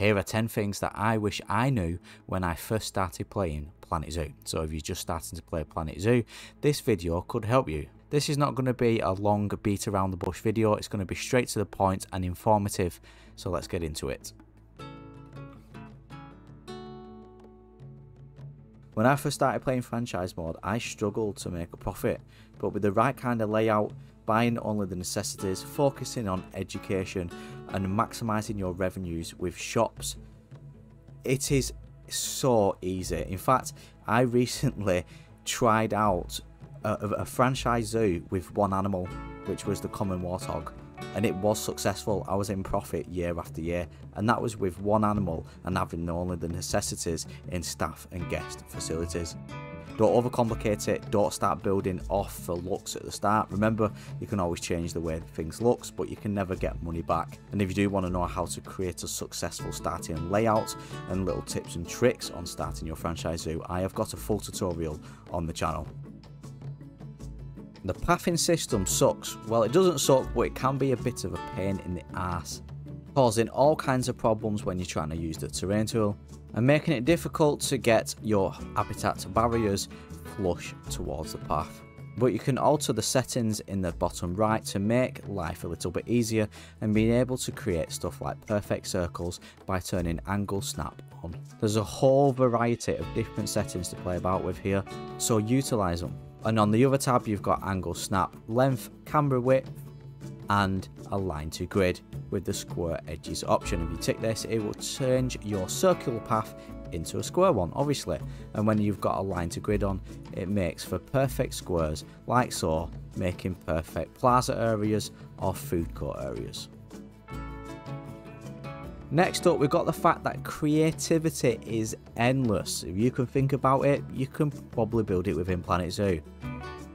Here are 10 things that I wish I knew when I first started playing Planet Zoo. So if you're just starting to play Planet Zoo, this video could help you. This is not going to be a long beat around the bush video, it's going to be straight to the point and informative, so let's get into it. When I first started playing franchise mode, I struggled to make a profit, but with the right kind of layout, buying only the necessities, focusing on education, and maximising your revenues with shops, it is so easy. In fact, I recently tried out a, a franchise zoo with one animal, which was the common warthog and it was successful. I was in profit year after year, and that was with one animal and having only the necessities in staff and guest facilities. Don't overcomplicate it, don't start building off for looks at the start. Remember, you can always change the way things looks, but you can never get money back. And if you do want to know how to create a successful starting layout and little tips and tricks on starting your franchise zoo, I have got a full tutorial on the channel. The pathing system sucks. Well, it doesn't suck, but it can be a bit of a pain in the ass, causing all kinds of problems when you're trying to use the terrain tool, and making it difficult to get your habitat barriers flush towards the path. But you can alter the settings in the bottom right to make life a little bit easier and being able to create stuff like perfect circles by turning angle snap on. There's a whole variety of different settings to play about with here, so utilise them. And on the other tab, you've got angle snap, length, camera width, and align to grid with the square edges option. If you tick this, it will change your circular path into a square one, obviously. And when you've got align to grid on, it makes for perfect squares, like so, making perfect plaza areas or food court areas. Next up, we've got the fact that creativity is endless. If you can think about it, you can probably build it within Planet Zoo.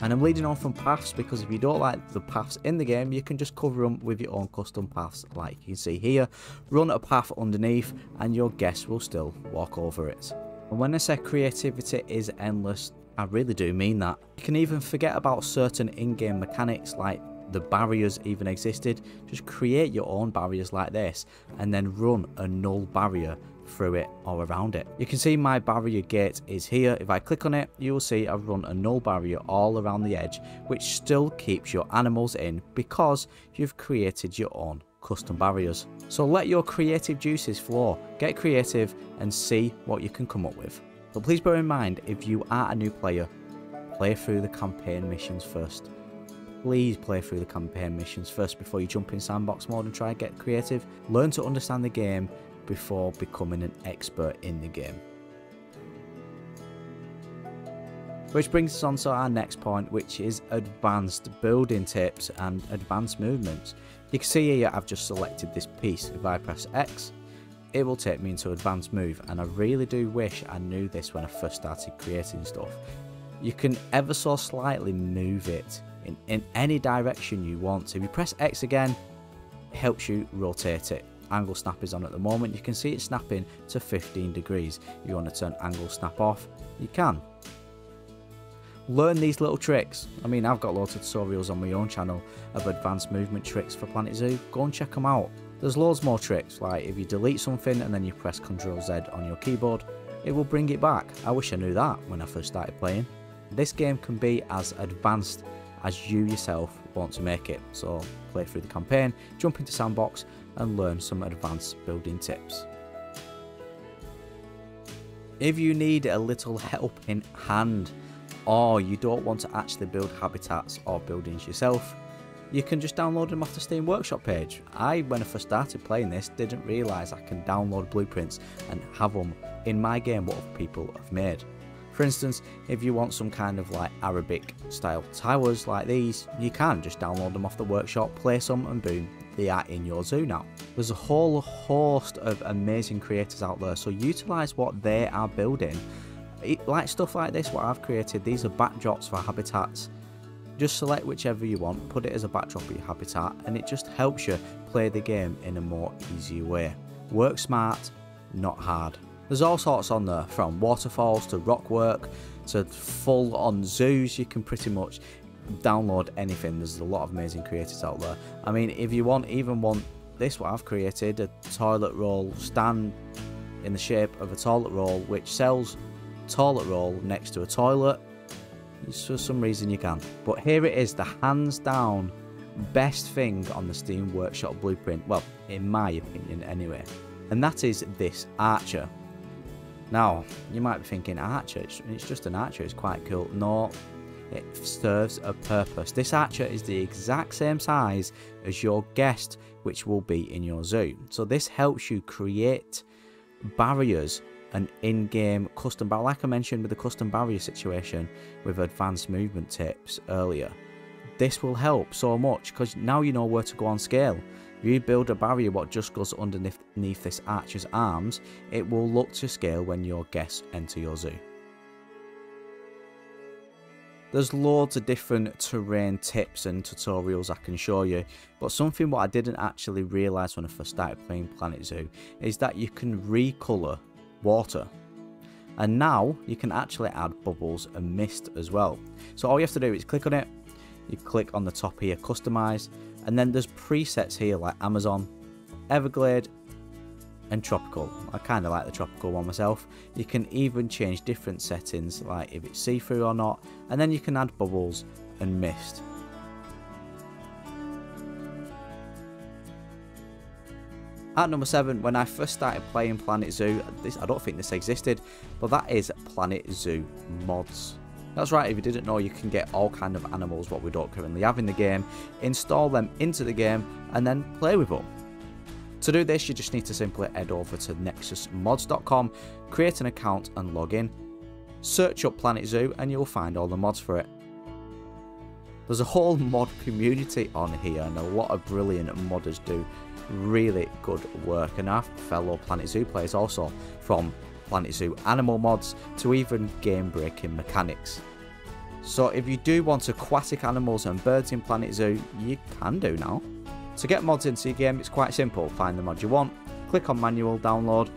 And I'm leading on from paths because if you don't like the paths in the game, you can just cover them with your own custom paths like you can see here. Run a path underneath and your guests will still walk over it. And when I say creativity is endless, I really do mean that. You can even forget about certain in-game mechanics like the barriers even existed. Just create your own barriers like this and then run a null barrier through it or around it. You can see my barrier gate is here. If I click on it, you will see I've run a null barrier all around the edge, which still keeps your animals in because you've created your own custom barriers. So let your creative juices flow, get creative and see what you can come up with. But please bear in mind, if you are a new player, play through the campaign missions first please play through the campaign missions first before you jump in sandbox mode and try and get creative. Learn to understand the game before becoming an expert in the game. Which brings us on to our next point, which is advanced building tips and advanced movements. You can see here I've just selected this piece. If I press X, it will take me into advanced move and I really do wish I knew this when I first started creating stuff. You can ever so slightly move it in, in any direction you want. If you press X again, it helps you rotate it. Angle snap is on at the moment. You can see it snapping to 15 degrees. If you want to turn angle snap off, you can. Learn these little tricks. I mean, I've got loads of tutorials on my own channel of advanced movement tricks for Planet Zoo. Go and check them out. There's loads more tricks, like if you delete something and then you press Ctrl Z on your keyboard, it will bring it back. I wish I knew that when I first started playing. This game can be as advanced as you yourself want to make it. So play through the campaign, jump into Sandbox and learn some advanced building tips. If you need a little helping hand or you don't want to actually build habitats or buildings yourself, you can just download them off the Steam Workshop page. I, when I first started playing this, didn't realise I can download blueprints and have them in my game what other people have made. For instance, if you want some kind of like Arabic style towers like these, you can just download them off the workshop, place them and boom, they are in your zoo now. There's a whole host of amazing creators out there, so utilize what they are building. like stuff like this, what I've created, these are backdrops for habitats. Just select whichever you want, put it as a backdrop of your habitat, and it just helps you play the game in a more easier way. Work smart, not hard. There's all sorts on there, from waterfalls to rock work to full on zoos. You can pretty much download anything. There's a lot of amazing creators out there. I mean, if you want even want this what I've created, a toilet roll stand in the shape of a toilet roll which sells toilet roll next to a toilet. For some reason you can. But here it is, the hands down best thing on the Steam Workshop blueprint. Well, in my opinion anyway. And that is this archer. Now, you might be thinking, archer, it's just an archer, it's quite cool. No, it serves a purpose. This archer is the exact same size as your guest, which will be in your zoo. So this helps you create barriers and in-game custom barrier, like I mentioned with the custom barrier situation with advanced movement tips earlier. This will help so much because now you know where to go on scale. If you build a barrier what just goes underneath this archer's arms, it will look to scale when your guests enter your zoo. There's loads of different terrain tips and tutorials I can show you, but something what I didn't actually realise when I first started playing Planet Zoo is that you can recolour water. And now you can actually add bubbles and mist as well. So all you have to do is click on it, you click on the top here, customize, and then there's presets here like Amazon, Everglade, and tropical. I kind of like the tropical one myself. You can even change different settings like if it's see-through or not and then you can add bubbles and mist. At number 7, when I first started playing Planet Zoo, this I don't think this existed, but that is Planet Zoo mods. That's right, if you didn't know, you can get all kind of animals what we don't currently have in the game, install them into the game, and then play with them. To do this, you just need to simply head over to nexusmods.com, create an account and log in. Search up Planet Zoo and you'll find all the mods for it. There's a whole mod community on here and a lot of brilliant modders do really good work and our fellow Planet Zoo players also from Planet Zoo animal mods to even game breaking mechanics. So if you do want aquatic animals and birds in Planet Zoo, you can do now. To get mods into your game, it's quite simple. Find the mod you want, click on manual download,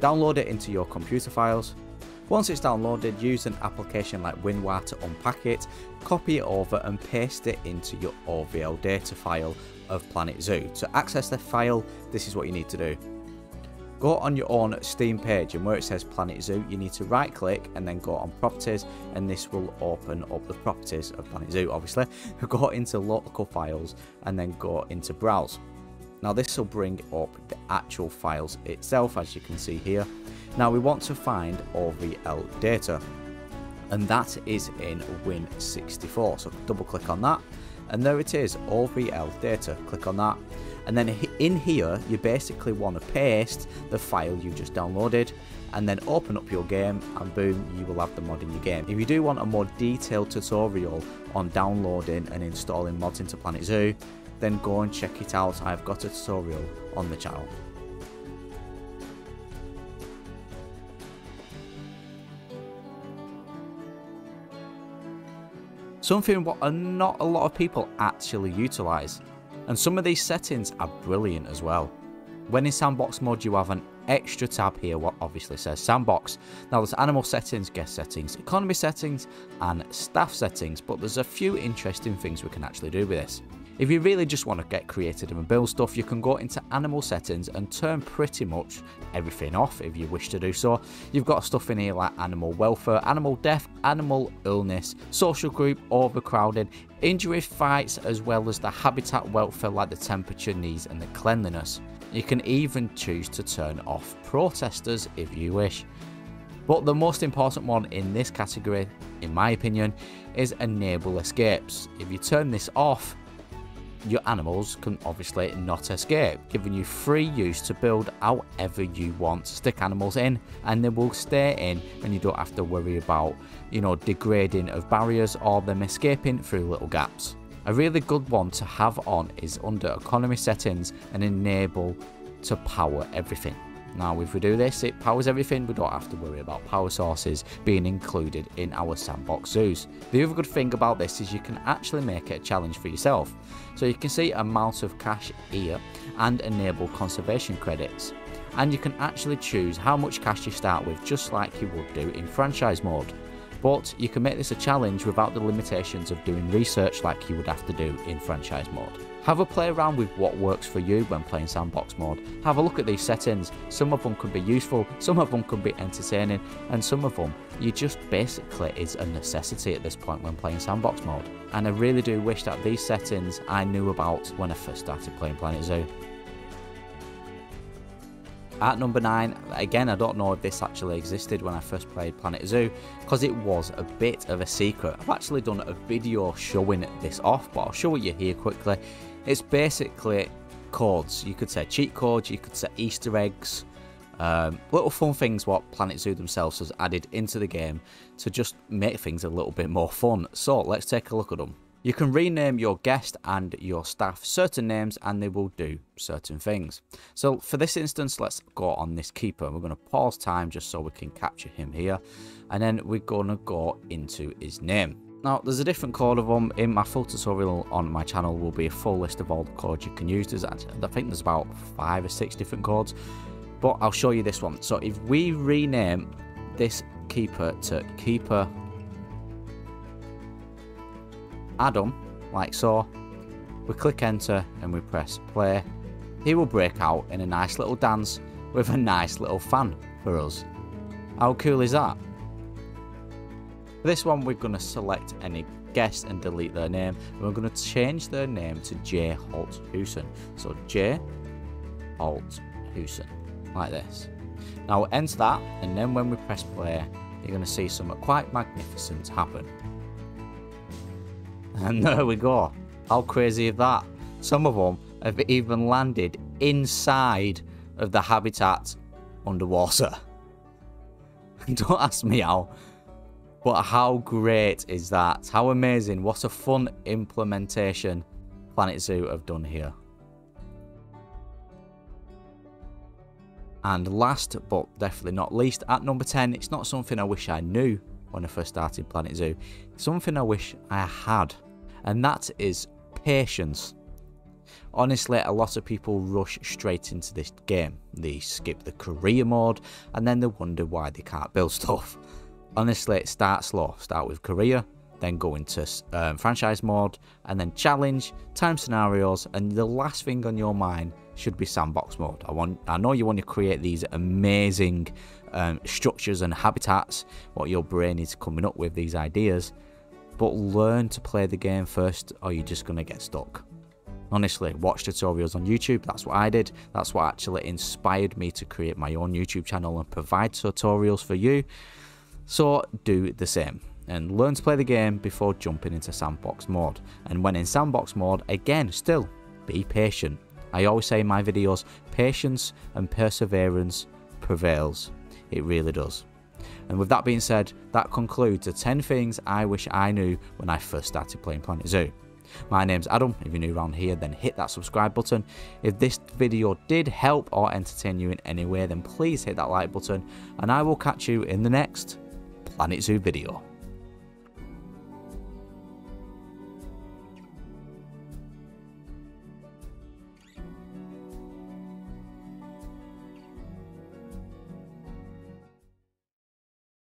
download it into your computer files. Once it's downloaded, use an application like WinRAR to unpack it, copy it over and paste it into your OVL data file of Planet Zoo. To access the file, this is what you need to do. Go on your own Steam page and where it says Planet Zoo, you need to right click and then go on properties and this will open up the properties of Planet Zoo obviously. Go into local files and then go into browse. Now this will bring up the actual files itself as you can see here. Now we want to find OVL data and that is in Win64 so double click on that and there it is OVL data click on that and then in here you basically want to paste the file you just downloaded and then open up your game and boom you will have the mod in your game. If you do want a more detailed tutorial on downloading and installing mods into Planet Zoo then go and check it out I've got a tutorial on the channel. Something what not a lot of people actually utilise and some of these settings are brilliant as well. When in sandbox mode you have an extra tab here what obviously says sandbox. Now there's animal settings, guest settings, economy settings and staff settings but there's a few interesting things we can actually do with this. If you really just want to get creative and build stuff, you can go into animal settings and turn pretty much everything off if you wish to do so. You've got stuff in here like animal welfare, animal death, animal illness, social group, overcrowded, injury fights, as well as the habitat welfare like the temperature, needs and the cleanliness. You can even choose to turn off protesters if you wish. But the most important one in this category, in my opinion, is enable escapes. If you turn this off, your animals can obviously not escape, giving you free use to build however you want. Stick animals in and they will stay in and you don't have to worry about, you know, degrading of barriers or them escaping through little gaps. A really good one to have on is under economy settings and enable to power everything. Now if we do this, it powers everything, we don't have to worry about power sources being included in our sandbox zoos. The other good thing about this is you can actually make it a challenge for yourself. So you can see amount of cash here and enable conservation credits. And you can actually choose how much cash you start with just like you would do in franchise mode. But you can make this a challenge without the limitations of doing research like you would have to do in franchise mode. Have a play around with what works for you when playing sandbox mode. Have a look at these settings. Some of them can be useful, some of them can be entertaining, and some of them you just basically is a necessity at this point when playing sandbox mode. And I really do wish that these settings I knew about when I first started playing Planet Zoo. At number 9, again I don't know if this actually existed when I first played Planet Zoo, because it was a bit of a secret. I've actually done a video showing this off, but I'll show you here quickly. It's basically codes, you could say cheat codes, you could say easter eggs, um, little fun things what Planet Zoo themselves has added into the game to just make things a little bit more fun. So let's take a look at them. You can rename your guest and your staff certain names and they will do certain things. So for this instance, let's go on this keeper. We're going to pause time just so we can capture him here. And then we're going to go into his name. Now, there's a different code of them. In my full tutorial on my channel will be a full list of all the codes you can use. There's, I think there's about five or six different codes. But I'll show you this one. So if we rename this keeper to keeper Adam, like so. We click enter and we press play. He will break out in a nice little dance with a nice little fan for us. How cool is that? For this one we're going to select any guest and delete their name. And we're going to change their name to J Holt Hooson. So J Holt Hooson, like this. Now we'll enter that and then when we press play you're going to see something quite magnificent happen. And there we go. How crazy is that? Some of them have even landed inside of the habitat underwater. Don't ask me how. But how great is that? How amazing. What a fun implementation Planet Zoo have done here. And last but definitely not least, at number 10, it's not something I wish I knew when I first started Planet Zoo. It's something I wish I had and that is patience. Honestly, a lot of people rush straight into this game. They skip the career mode and then they wonder why they can't build stuff. Honestly, start slow. Start with career, then go into um, franchise mode, and then challenge, time scenarios, and the last thing on your mind should be sandbox mode. I want, I know you want to create these amazing um, structures and habitats. What your brain is coming up with these ideas, but learn to play the game first or you're just going to get stuck. Honestly, watch tutorials on YouTube, that's what I did. That's what actually inspired me to create my own YouTube channel and provide tutorials for you. So do the same and learn to play the game before jumping into sandbox mode. And when in sandbox mode, again, still be patient. I always say in my videos, patience and perseverance prevails. It really does. And with that being said, that concludes the 10 things I wish I knew when I first started playing Planet Zoo. My name's Adam, if you're new around here then hit that subscribe button. If this video did help or entertain you in any way then please hit that like button and I will catch you in the next Planet Zoo video.